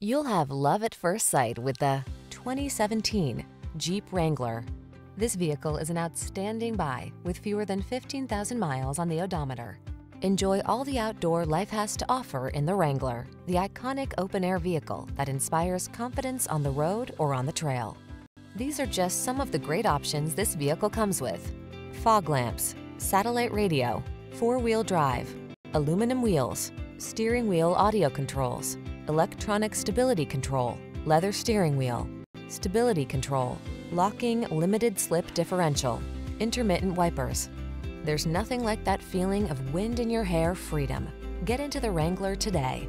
You'll have love at first sight with the 2017 Jeep Wrangler. This vehicle is an outstanding buy with fewer than 15,000 miles on the odometer. Enjoy all the outdoor life has to offer in the Wrangler, the iconic open-air vehicle that inspires confidence on the road or on the trail. These are just some of the great options this vehicle comes with. Fog lamps, satellite radio, four-wheel drive, aluminum wheels, steering wheel audio controls, electronic stability control, leather steering wheel, stability control, locking limited slip differential, intermittent wipers. There's nothing like that feeling of wind in your hair freedom. Get into the Wrangler today.